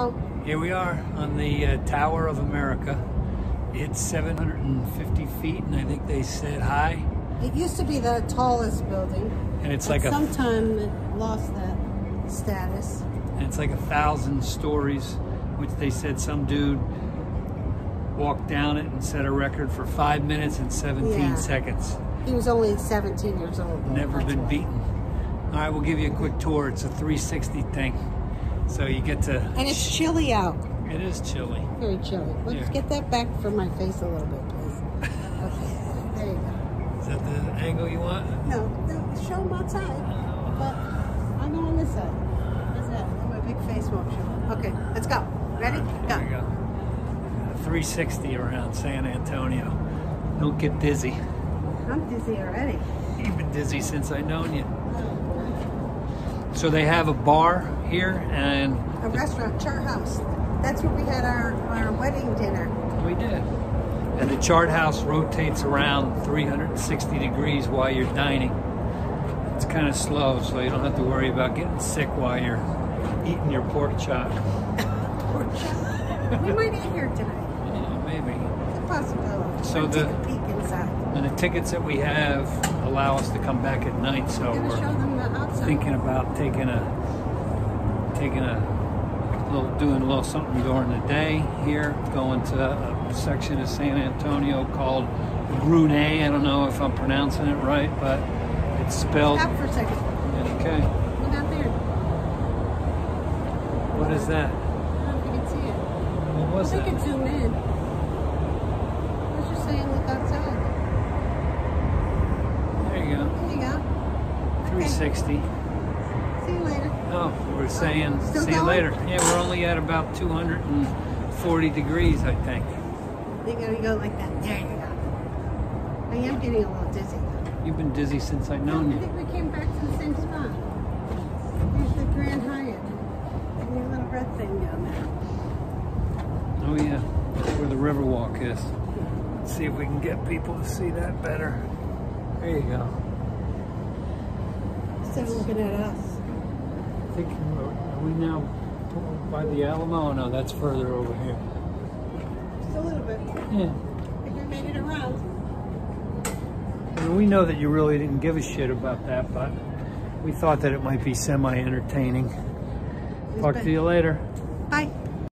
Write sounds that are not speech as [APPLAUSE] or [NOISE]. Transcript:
Hello. Here we are on the uh, Tower of America. It's 750 feet, and I think they said high. It used to be the tallest building. And it's like a sometime it lost that status. and it's like a thousand stories, which they said some dude walked down it and set a record for five minutes and 17 Yeah. seconds. He was only 17 years old. though, Never that's been beaten. All right, we'll give you a quick tour. It's a 360 thing, so you get to. And it's chilly out. It is chilly. Very chilly. Let's Yeah. get that back from my face a little bit, please. [LAUGHS] Okay. There you go. Is that the angle you want? No, no, show them outside. But I'm on this side. How's that? My big face won't show. Okay, let's go. Ready? Go. There we go. 360 around San Antonio. Don't get dizzy. I'm dizzy already. You've been dizzy since I known you. So they have a bar here, and A restaurant, Chart House. That's where we had our, our wedding dinner. we did. And the chart house rotates around 360 degrees while you're dining. It's kind of slow, so you don't have to worry about getting sick while you're eating your pork chop. [LAUGHS] pork chop. we might eat here tonight. Yeah, maybe. It's a possibility. So the- take a peek inside. And the tickets that we have allow us to come back at night, so we're the thinking about taking a taking a little doing a little something during the day here, going to a section of San Antonio called Brune. I don't know if I'm pronouncing it right, but it's spelled Stop for a second. okay. Look out there. What is that? I don't know if you can see it. What was we that? could zoom in. 60. See you later. Oh, we're saying see going? you later. Yeah, we're only at about 240 degrees, I think. You gotta go like that. There you go. I am getting a little dizzy. Though. You've been dizzy since I've known you. I think we came back to the same spot. There's the Grand Hyatt. Your little red thing down there. Oh, yeah. That's where the Riverwalk is. Let's see if we can get people to see that better. There you go. Of looking at us. I think are we now by the Alamo? Oh, no, that's further over here. Just a little bit. Yeah. I think we made it around. I mean, we know that you really didn't give a shit about that, but we thought that it might be semi-entertaining. Talk to you later. Bye.